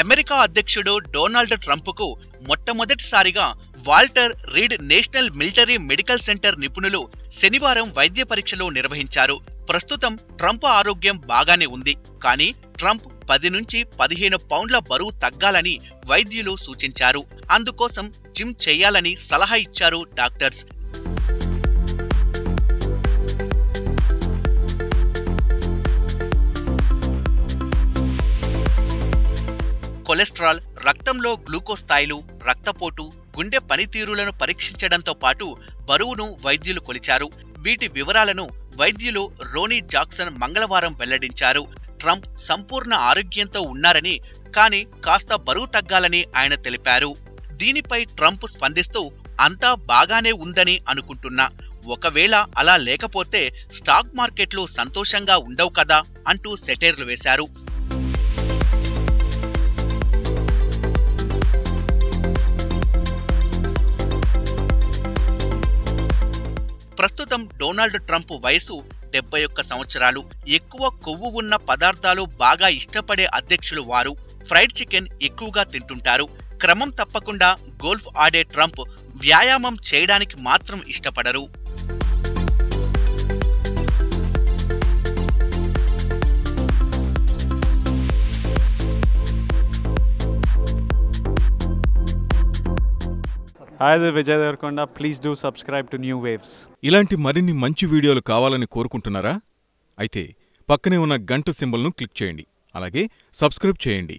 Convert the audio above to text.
America అధ్యక్షుడు Donald ట్రంప్కు మొట్టమొదటిసారిగా Walter Reed National Military Medical Center నిపుణులు శనివారం వైద్య పరీక్షలు నిర్వహించారు. ప్రస్తుతం ట్రంప్ ఆరోగ్యం బాగానే ఉంది. కానీ ట్రంప్ పది నుంచి పదిహేను పౌండ్ల బరువు తగ్గాలని వైద్యులు సూచించారు. అందుకోసం జిమ్ చేయాలని సలహా ఇచ్చారు డాక్టర్స్. కొలెస్ట్రాల్ రక్తంలో గ్లూకోజ్ స్థాయిలు రక్తపోటు గుండె పనితీరులను పరీక్షించడంతో పాటు బరువును వైద్యులు కొలిచారు. వీటి వివరాలను వైద్యులు రోనీ జాక్సన్ మంగళవారం వెల్లడించారు. ట్రంప్ సంపూర్ణ ఆరోగ్యంతో ఉన్నారని కానీ కాస్త బరువు తగ్గాలని ఆయన తెలిపారు. దీనిపై ట్రంప్ స్పందిస్తూ అంతా బాగానే ఉందని అనుకుంటున్నా. ఒకవేళ అలా లేకపోతే స్టాక్ మార్కెట్లు సంతోషంగా ఉండవు కదా అంటూ సెటైర్లు వేశారు. ప్రస్తుతం డొనాల్డ్ ట్రంప్ వయసు డెబ్బై ఒక్క సంవత్సరాలు. ఎక్కువ కొవ్వు ఉన్న పదార్థాలు బాగా ఇష్టపడే అధ్యక్షులు వారు. ఫ్రైడ్ చికెన్ ఎక్కువగా తింటుంటారు. క్రమం తప్పకుండా గోల్ఫ్ ఆడే ట్రంప్ వ్యాయామం చేయడానికి మాత్రం ఇష్టపడరు. Hi Vijay Deverakonda please do subscribe to new waves ఇలాంటి మరిన్ని మంచి వీడియోలు కావాలని కోరుకుంటున్నారా? అయితే పక్కనే ఉన్న గంట సింబల్ను క్లిక్ చేయండి. అలాగే సబ్స్క్రైబ్ చేయండి.